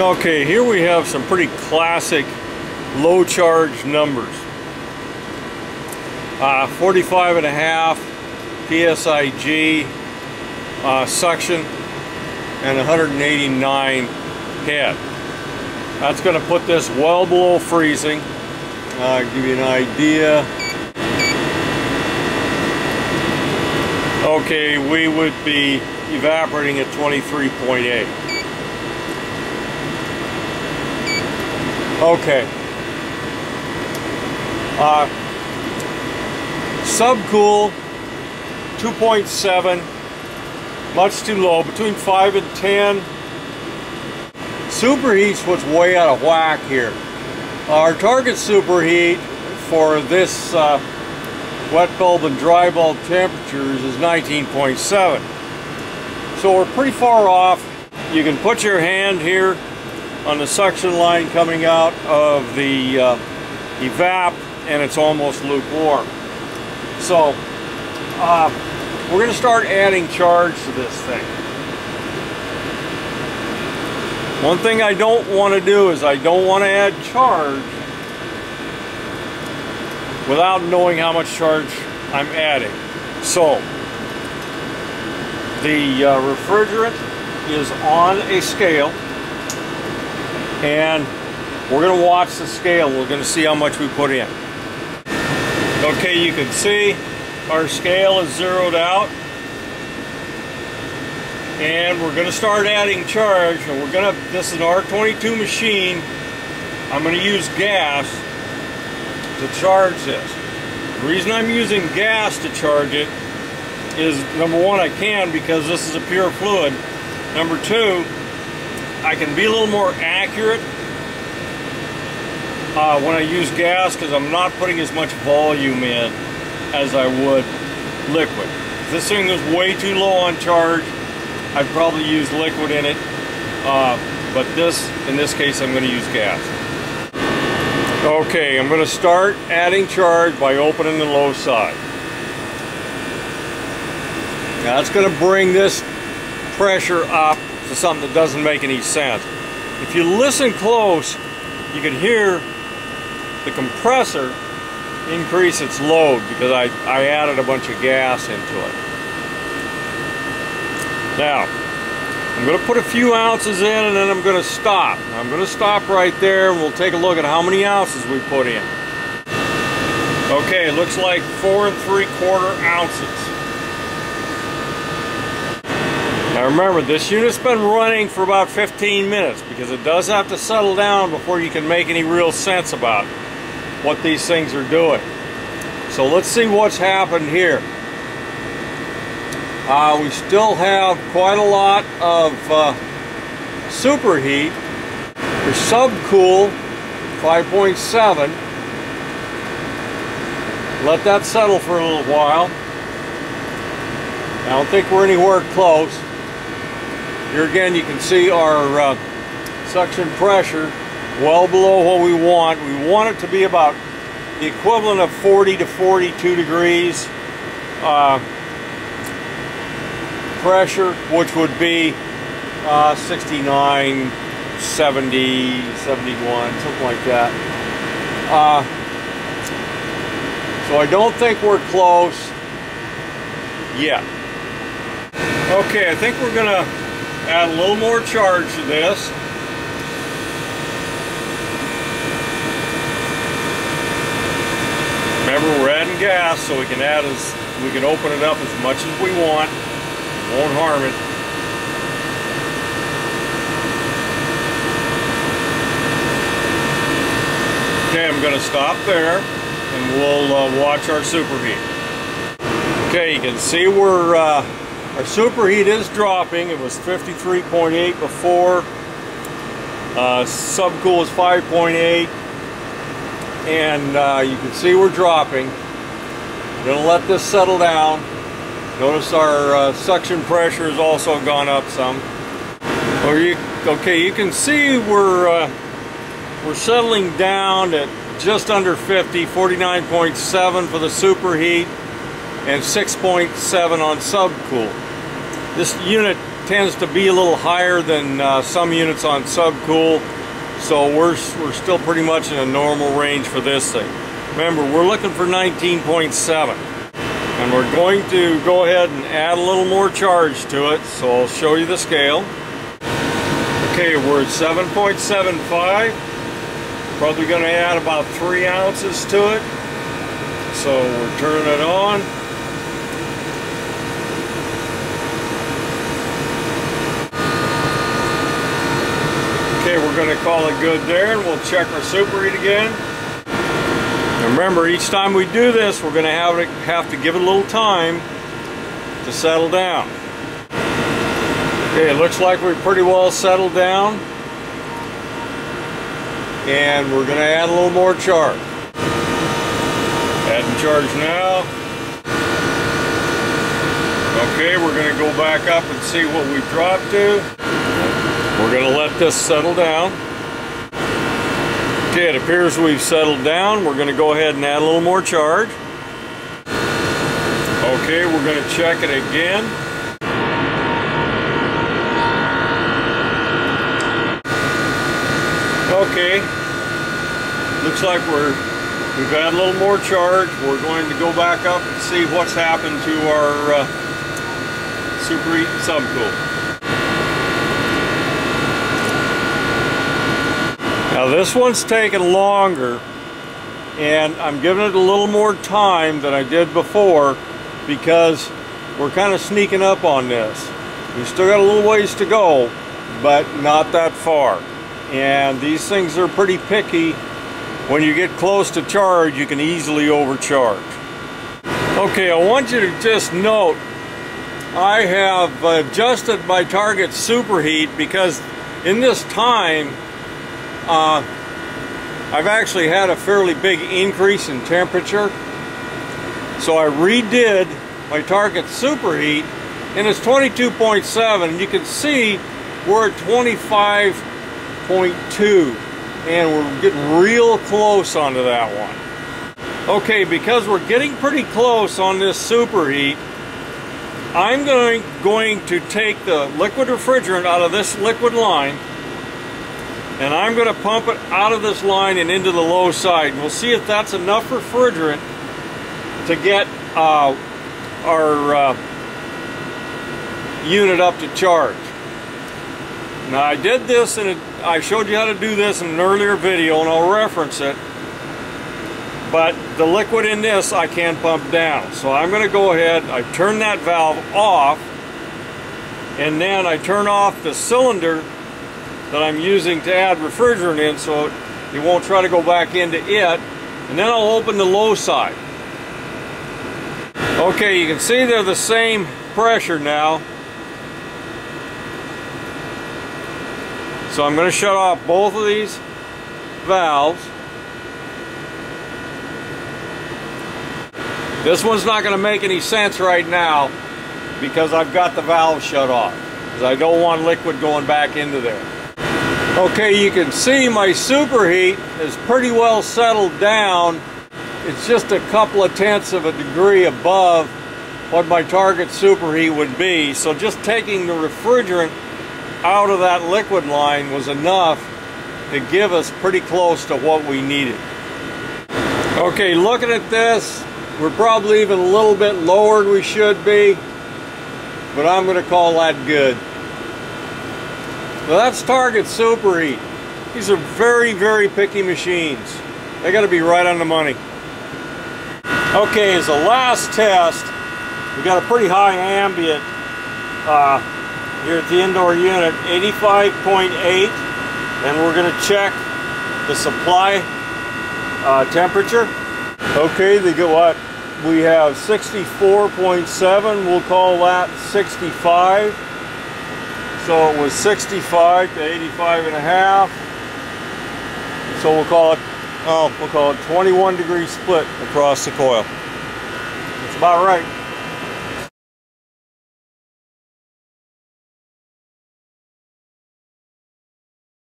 Okay, here we have some pretty classic low charge numbers. Uh, 45 and a half PSIG uh, suction and 189 head. That's going to put this well below freezing. Uh, give you an idea. Okay, we would be evaporating at 23.8. Okay. Uh, subcool 2.7 much too low between 5 and 10 superheat's was way out of whack here. Our target superheat for this uh, wet bulb and dry bulb temperatures is 19.7 so we're pretty far off. You can put your hand here on the suction line coming out of the uh, evap and it's almost lukewarm so uh, we're going to start adding charge to this thing. One thing I don't want to do is I don't want to add charge without knowing how much charge I'm adding. So, the uh, refrigerant is on a scale and we're going to watch the scale. We're going to see how much we put in. Okay, you can see our scale is zeroed out. And we're going to start adding charge. And we're going to, this is an R22 machine. I'm going to use gas to charge this. The reason I'm using gas to charge it is number one, I can because this is a pure fluid. Number two, I can be a little more accurate uh, when I use gas because I'm not putting as much volume in as I would liquid. If this thing is way too low on charge, I'd probably use liquid in it. Uh, but this, in this case, I'm going to use gas. Okay, I'm going to start adding charge by opening the low side. Now that's going to bring this pressure up to something that doesn't make any sense. If you listen close, you can hear the compressor increase its load because I, I added a bunch of gas into it. Now, I'm going to put a few ounces in and then I'm going to stop. I'm going to stop right there and we'll take a look at how many ounces we put in. Okay, looks like four and three quarter ounces. Now remember, this unit's been running for about 15 minutes because it does have to settle down before you can make any real sense about what these things are doing. So let's see what's happened here. Uh, we still have quite a lot of uh, superheat. We're subcool 5.7. Let that settle for a little while. I don't think we're anywhere close. Here again you can see our uh, suction pressure well below what we want. We want it to be about the equivalent of 40 to 42 degrees uh, pressure, which would be uh, 69, 70, 71, something like that. Uh, so I don't think we're close yet. Okay, I think we're going to add a little more charge to this. Remember, we're adding gas, so we can add as we can open it up as much as we want. Won't harm it. Okay, I'm going to stop there, and we'll uh, watch our superheat. Okay, you can see we're uh, our superheat is dropping. It was 53.8 before. Uh, subcool is 5.8 and uh, you can see we're dropping. We're to let this settle down. Notice our uh, suction pressure has also gone up some. You, okay, you can see we're uh, we're settling down at just under 50, 49.7 for the superheat and 6.7 on subcool. This unit tends to be a little higher than uh, some units on subcool. So we're, we're still pretty much in a normal range for this thing. Remember, we're looking for 19.7. And we're going to go ahead and add a little more charge to it. So I'll show you the scale. Okay, we're at 7.75. Probably going to add about three ounces to it. So we're turning it on. Going to call it good there and we'll check our super heat again. Remember, each time we do this, we're going to have, to have to give it a little time to settle down. Okay, it looks like we're pretty well settled down. And we're going to add a little more charge. Adding charge now. Okay, we're going to go back up and see what we dropped to. We're going to let this settle down. Okay, it appears we've settled down. We're going to go ahead and add a little more charge. Okay, we're going to check it again. Okay, looks like we're we've got a little more charge. We're going to go back up and see what's happened to our uh, superheat subcool. Now this one's taken longer and I'm giving it a little more time than I did before because we're kind of sneaking up on this. We still got a little ways to go, but not that far. And these things are pretty picky. When you get close to charge, you can easily overcharge. Okay, I want you to just note, I have adjusted my target superheat because in this time, uh, I've actually had a fairly big increase in temperature. So I redid my target superheat and it's 22.7 and you can see we're at 25.2 and we're getting real close onto that one. Okay, because we're getting pretty close on this superheat, I'm going, going to take the liquid refrigerant out of this liquid line and I'm going to pump it out of this line and into the low side. We'll see if that's enough refrigerant to get uh, our uh, unit up to charge. Now I did this and I showed you how to do this in an earlier video and I'll reference it. But the liquid in this I can pump down. So I'm going to go ahead, I turn that valve off and then I turn off the cylinder that I'm using to add refrigerant in so it won't try to go back into it. And then I'll open the low side. Okay, you can see they're the same pressure now. So I'm going to shut off both of these valves. This one's not going to make any sense right now because I've got the valve shut off because I don't want liquid going back into there. Okay, you can see my superheat is pretty well settled down. It's just a couple of tenths of a degree above what my target superheat would be. So just taking the refrigerant out of that liquid line was enough to give us pretty close to what we needed. Okay, looking at this, we're probably even a little bit lower than we should be, but I'm going to call that good. Well, that's Target Superheat. These are very, very picky machines. They got to be right on the money. Okay, as a last test, we got a pretty high ambient uh, here at the indoor unit, 85.8, and we're going to check the supply uh, temperature. Okay, they go what? We have 64.7, we'll call that 65. So it was 65 to 85 and a half. So we'll call it, oh, we'll call it 21 degree split across the coil. That's about right.